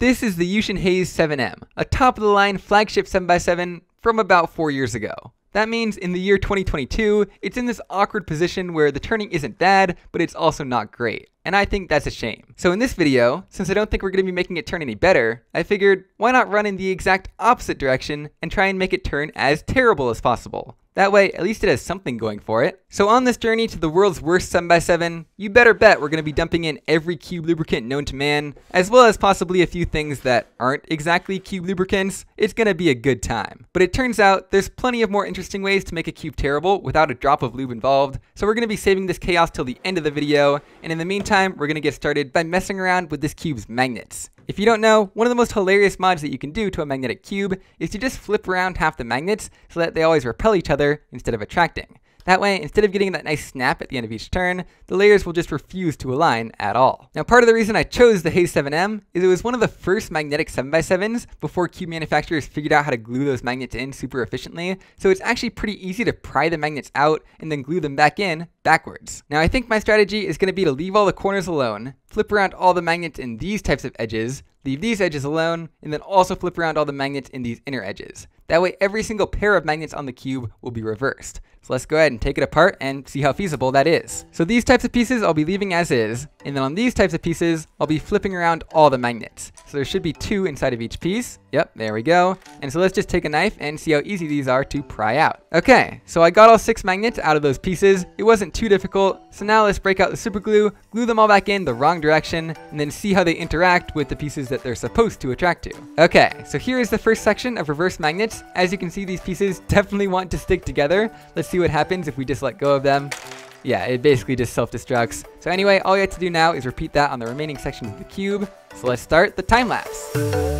This is the YuXin Hays 7M, a top of the line flagship 7x7 from about 4 years ago. That means in the year 2022, it's in this awkward position where the turning isn't bad, but it's also not great. And I think that's a shame. So in this video, since I don't think we're going to be making it turn any better, I figured why not run in the exact opposite direction and try and make it turn as terrible as possible. That way, at least it has something going for it. So on this journey to the world's worst 7x7, you better bet we're going to be dumping in every cube lubricant known to man, as well as possibly a few things that aren't exactly cube lubricants. It's going to be a good time. But it turns out there's plenty of more interesting ways to make a cube terrible without a drop of lube involved. So we're going to be saving this chaos till the end of the video, and in the meantime, we're going to get started by messing around with this cube's magnets. If you don't know, one of the most hilarious mods that you can do to a magnetic cube is to just flip around half the magnets so that they always repel each other instead of attracting. That way, instead of getting that nice snap at the end of each turn, the layers will just refuse to align at all. Now, part of the reason I chose the Hays 7M is it was one of the first magnetic 7x7s before cube manufacturers figured out how to glue those magnets in super efficiently, so it's actually pretty easy to pry the magnets out and then glue them back in backwards. Now, I think my strategy is going to be to leave all the corners alone, flip around all the magnets in these types of edges, leave these edges alone, and then also flip around all the magnets in these inner edges. That way every single pair of magnets on the cube will be reversed. So let's go ahead and take it apart and see how feasible that is. So these types of pieces I'll be leaving as is, and then on these types of pieces, I'll be flipping around all the magnets. So there should be two inside of each piece. Yep, there we go. And so let's just take a knife and see how easy these are to pry out. Okay, so I got all six magnets out of those pieces. It wasn't too difficult. So now let's break out the super glue, glue them all back in the wrong direction, and then see how they interact with the pieces that they're supposed to attract to. Okay, so here is the first section of reverse magnets. As you can see, these pieces definitely want to stick together. Let's see what happens if we just let go of them. Yeah, it basically just self-destructs. So anyway, all you have to do now is repeat that on the remaining sections of the cube. So let's start the time lapse.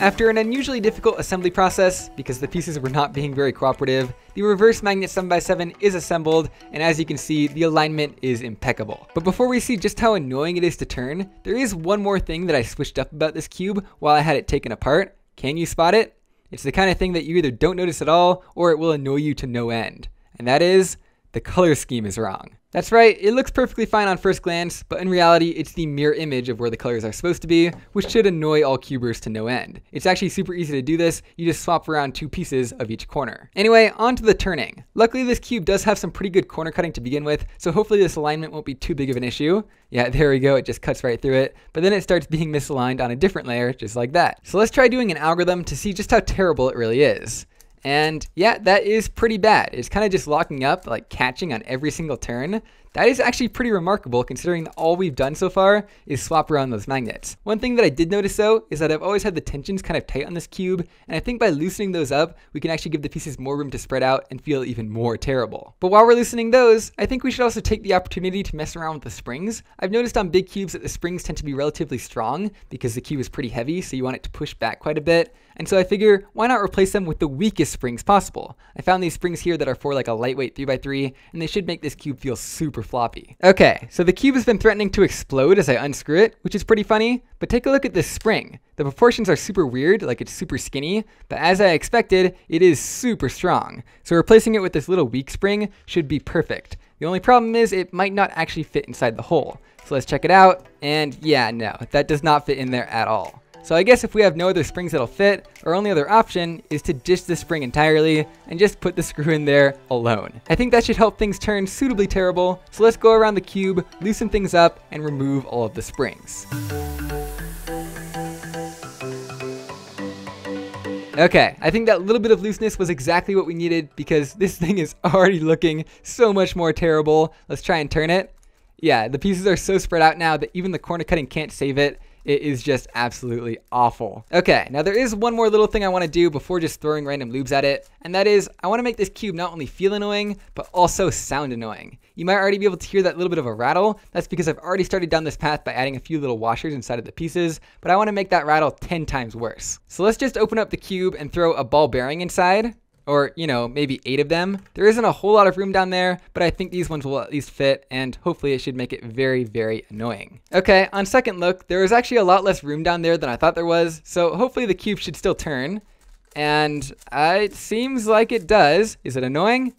After an unusually difficult assembly process, because the pieces were not being very cooperative, the reverse magnet 7x7 is assembled, and as you can see, the alignment is impeccable. But before we see just how annoying it is to turn, there is one more thing that I switched up about this cube while I had it taken apart. Can you spot it? It's the kind of thing that you either don't notice at all, or it will annoy you to no end. And that is, the color scheme is wrong. That's right, it looks perfectly fine on first glance, but in reality, it's the mirror image of where the colors are supposed to be, which should annoy all cubers to no end. It's actually super easy to do this, you just swap around two pieces of each corner. Anyway, on to the turning. Luckily, this cube does have some pretty good corner cutting to begin with, so hopefully this alignment won't be too big of an issue. Yeah, there we go, it just cuts right through it, but then it starts being misaligned on a different layer, just like that. So let's try doing an algorithm to see just how terrible it really is. And yeah, that is pretty bad. It's kind of just locking up, like catching on every single turn. That is actually pretty remarkable considering all we've done so far is swap around those magnets. One thing that I did notice though is that I've always had the tensions kind of tight on this cube and I think by loosening those up we can actually give the pieces more room to spread out and feel even more terrible. But while we're loosening those, I think we should also take the opportunity to mess around with the springs. I've noticed on big cubes that the springs tend to be relatively strong because the cube is pretty heavy so you want it to push back quite a bit. And so I figure, why not replace them with the weakest springs possible? I found these springs here that are for like a lightweight 3x3, and they should make this cube feel super floppy. Okay, so the cube has been threatening to explode as I unscrew it, which is pretty funny, but take a look at this spring. The proportions are super weird, like it's super skinny, but as I expected, it is super strong. So replacing it with this little weak spring should be perfect. The only problem is it might not actually fit inside the hole. So let's check it out, and yeah, no, that does not fit in there at all. So I guess if we have no other springs that'll fit, our only other option is to ditch the spring entirely and just put the screw in there alone. I think that should help things turn suitably terrible, so let's go around the cube, loosen things up, and remove all of the springs. Okay, I think that little bit of looseness was exactly what we needed because this thing is already looking so much more terrible. Let's try and turn it. Yeah, the pieces are so spread out now that even the corner cutting can't save it. It is just absolutely awful. Okay, now there is one more little thing I want to do before just throwing random lubes at it, and that is I want to make this cube not only feel annoying, but also sound annoying. You might already be able to hear that little bit of a rattle. That's because I've already started down this path by adding a few little washers inside of the pieces, but I want to make that rattle 10 times worse. So let's just open up the cube and throw a ball bearing inside or you know maybe eight of them there isn't a whole lot of room down there but i think these ones will at least fit and hopefully it should make it very very annoying. Okay on second look there is actually a lot less room down there than i thought there was so hopefully the cube should still turn. And uh, it seems like it does. Is it annoying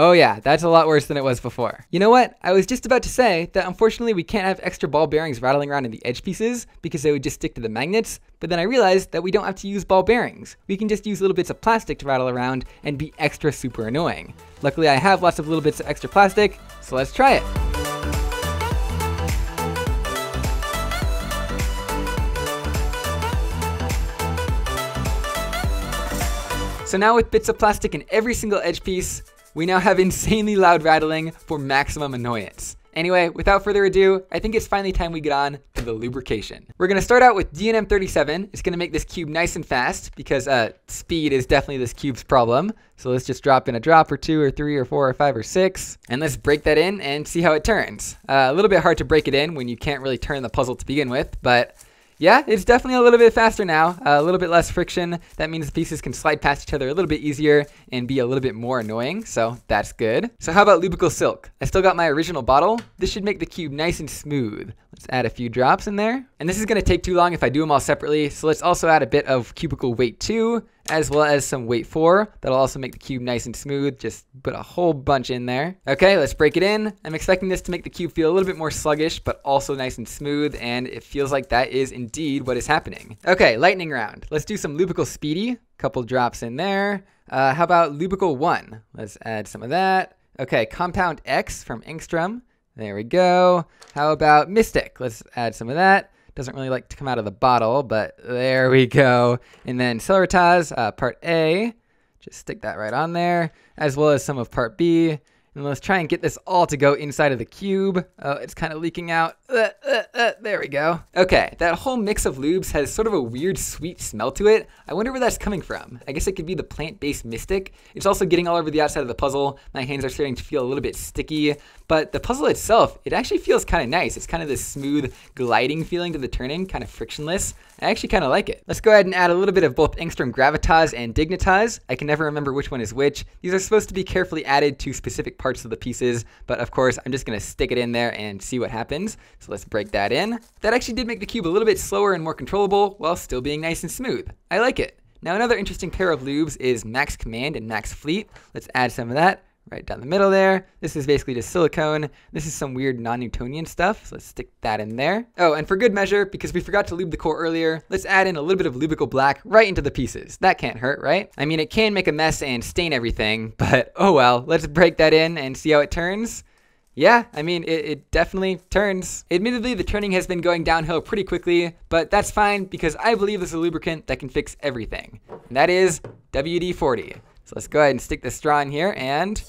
Oh yeah, that's a lot worse than it was before. You know what? I was just about to say that unfortunately we can't have extra ball bearings rattling around in the edge pieces because they would just stick to the magnets, but then I realized that we don't have to use ball bearings. We can just use little bits of plastic to rattle around and be extra super annoying. Luckily I have lots of little bits of extra plastic, so let's try it. So now with bits of plastic in every single edge piece, we now have insanely loud rattling for maximum annoyance. Anyway, without further ado, I think it's finally time we get on to the lubrication. We're gonna start out with DNM37. It's gonna make this cube nice and fast because uh, speed is definitely this cube's problem. So let's just drop in a drop or two or three or four or five or six. And let's break that in and see how it turns. Uh, a little bit hard to break it in when you can't really turn the puzzle to begin with, but yeah, it's definitely a little bit faster now, uh, a little bit less friction. That means the pieces can slide past each other a little bit easier and be a little bit more annoying, so that's good. So how about Lubicle Silk? I still got my original bottle. This should make the cube nice and smooth. Let's add a few drops in there. And this is gonna take too long if I do them all separately, so let's also add a bit of cubicle weight 2, as well as some weight 4. That'll also make the cube nice and smooth. Just put a whole bunch in there. Okay, let's break it in. I'm expecting this to make the cube feel a little bit more sluggish, but also nice and smooth, and it feels like that is indeed what is happening. Okay, lightning round. Let's do some Lubicle Speedy. Couple drops in there. Uh, how about Lubicle 1? Let's add some of that. Okay, Compound X from Angstrom. There we go. How about Mystic? Let's add some of that. Doesn't really like to come out of the bottle, but there we go. And then Celeritas, uh, part A. Just stick that right on there, as well as some of part B. And let's try and get this all to go inside of the cube. Oh, it's kind of leaking out. Uh, uh, uh, there we go. Okay, that whole mix of lubes has sort of a weird sweet smell to it. I wonder where that's coming from. I guess it could be the plant-based mystic. It's also getting all over the outside of the puzzle. My hands are starting to feel a little bit sticky, but the puzzle itself, it actually feels kind of nice. It's kind of this smooth gliding feeling to the turning, kind of frictionless. I actually kind of like it. Let's go ahead and add a little bit of both Angstrom Gravitas and Dignitas. I can never remember which one is which. These are supposed to be carefully added to specific parts of the pieces, but of course, I'm just gonna stick it in there and see what happens. So let's break that in. That actually did make the cube a little bit slower and more controllable while still being nice and smooth. I like it. Now another interesting pair of lubes is Max Command and Max Fleet. Let's add some of that right down the middle there. This is basically just silicone. This is some weird non-Newtonian stuff, so let's stick that in there. Oh, and for good measure, because we forgot to lube the core earlier, let's add in a little bit of Lubicle Black right into the pieces. That can't hurt, right? I mean, it can make a mess and stain everything, but oh well. Let's break that in and see how it turns. Yeah, I mean, it, it, definitely turns. Admittedly, the turning has been going downhill pretty quickly, but that's fine because I believe there's a lubricant that can fix everything. And that is WD-40. So let's go ahead and stick the straw in here and...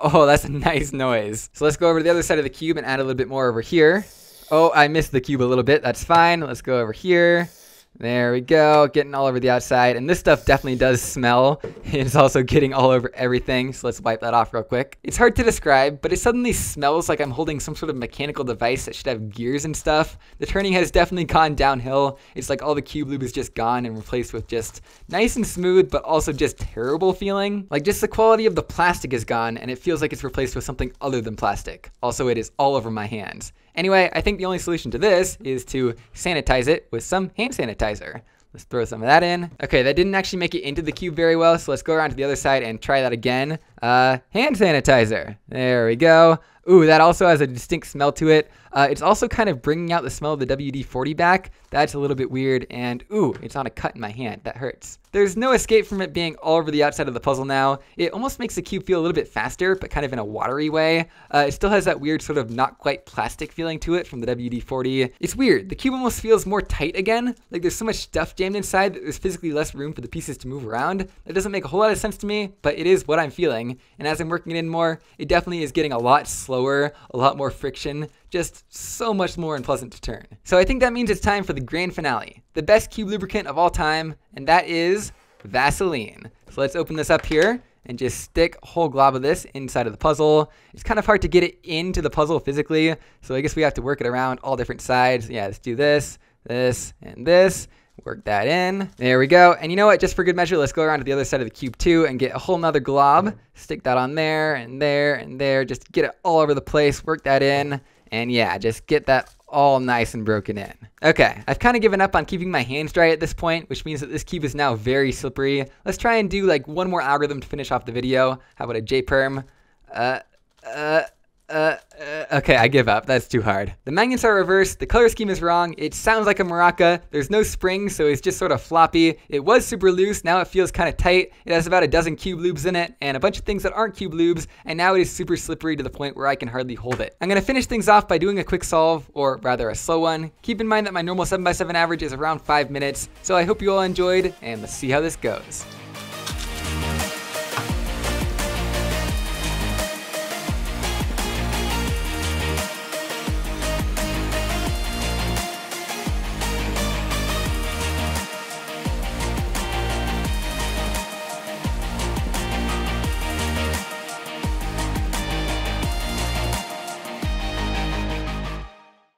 Oh, that's a nice noise. So let's go over to the other side of the cube and add a little bit more over here. Oh, I missed the cube a little bit. That's fine. Let's go over here. There we go, getting all over the outside. And this stuff definitely does smell. It's also getting all over everything, so let's wipe that off real quick. It's hard to describe, but it suddenly smells like I'm holding some sort of mechanical device that should have gears and stuff. The turning has definitely gone downhill. It's like all the cube lube is just gone and replaced with just nice and smooth, but also just terrible feeling. Like just the quality of the plastic is gone, and it feels like it's replaced with something other than plastic. Also, it is all over my hands. Anyway, I think the only solution to this is to sanitize it with some hand sanitizer. Let's throw some of that in. Okay, that didn't actually make it into the cube very well, so let's go around to the other side and try that again. Uh, hand sanitizer. There we go. Ooh, that also has a distinct smell to it. Uh, it's also kind of bringing out the smell of the WD-40 back. That's a little bit weird. And ooh, it's on a cut in my hand. That hurts. There's no escape from it being all over the outside of the puzzle now. It almost makes the cube feel a little bit faster, but kind of in a watery way. Uh, it still has that weird sort of not quite plastic feeling to it from the WD-40. It's weird. The cube almost feels more tight again. Like there's so much stuff jammed inside that there's physically less room for the pieces to move around. That doesn't make a whole lot of sense to me, but it is what I'm feeling. And as I'm working it in more, it definitely is getting a lot slower slower, a lot more friction, just so much more unpleasant to turn. So I think that means it's time for the grand finale, the best cube lubricant of all time, and that is Vaseline. So let's open this up here and just stick a whole glob of this inside of the puzzle. It's kind of hard to get it into the puzzle physically, so I guess we have to work it around all different sides. Yeah, let's do this, this, and this. Work that in. There we go. And you know what? Just for good measure, let's go around to the other side of the cube too and get a whole nother glob. Stick that on there and there and there. Just get it all over the place. Work that in. And yeah, just get that all nice and broken in. Okay, I've kind of given up on keeping my hands dry at this point, which means that this cube is now very slippery. Let's try and do like one more algorithm to finish off the video. How about a J-perm? Uh, uh, uh, uh, okay, I give up. That's too hard. The magnets are reversed. The color scheme is wrong. It sounds like a maraca. There's no spring, so it's just sort of floppy. It was super loose. Now it feels kind of tight. It has about a dozen cube lubes in it and a bunch of things that aren't cube lubes. And now it is super slippery to the point where I can hardly hold it. I'm to finish things off by doing a quick solve, or rather a slow one. Keep in mind that my normal 7x7 average is around 5 minutes. So I hope you all enjoyed, and let's see how this goes.